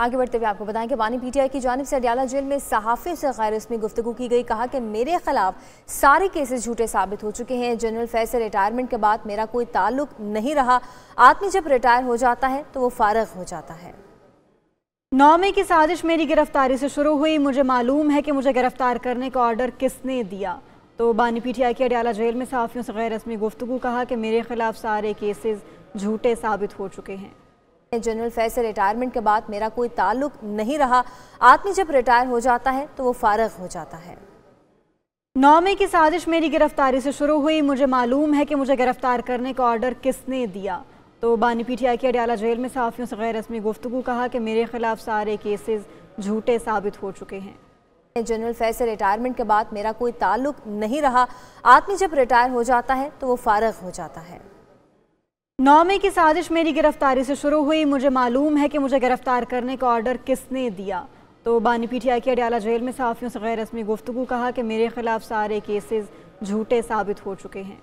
आगे बढ़ते हुए आपको बताएँ कि बानी पीटीआई की जानब से अडियाला जेल में सहाफ़ी से गैर रस्मी गुफ्तु की गई, कहा कि मेरे खिलाफ सारे केसेस झूठे साबित हो चुके हैं। जनरल फैज से रिटायरमेंट के बाद मेरा कोई ताल्लुक नहीं रहा। आदमी जब रिटायर हो जाता है तो वो फारग हो जाता है। नौमे की साजिश मेरी गिरफ्तारी से शुरू हुई। मुझे मालूम है कि मुझे गिरफ़्तार करने का ऑर्डर किसने दिया। तो बानी पीटीआई की अडियाला जेल में सहाफ़ियों से गैर रस्मी गुफ्तु कहा कि मेरे खिलाफ सारे केसेस झूठे साबित हो चुके हैं। जनरल फैज से रिटायरमेंट के बाद मेरा कोई ताल्लुक नहीं रहा। आदमी जब रिटायर हो जाता है तो वो फारग हो जाता है। नौमे की साजिश मेरी गिरफ्तारी से शुरू हुई। मुझे मालूम है कि मुझे गिरफ़्तार करने का ऑर्डर किसने दिया। तो बानी पीटीआई की अडियाला जेल में सहाफ़ियों से गैर रस्मी गुफ्तु कहा कि मेरे खिलाफ सारे केसेस झूठे साबित हो चुके हैं। जनरल फैज से रिटायरमेंट के बाद मेरा कोई ताल्लुक नहीं रहा। आदमी जब रिटायर हो जाता है तो वो फारग हो जाता है। नौमे की साजिश मेरी गिरफ्तारी से शुरू हुई। मुझे मालूम है कि मुझे गिरफ़्तार करने का ऑर्डर किसने दिया? तो बानी पीटीआई की अडियाला जेल में साफियों से गैर रस्मी गुफ्तु कहा कि मेरे खिलाफ सारे केसेस झूठे साबित हो चुके हैं।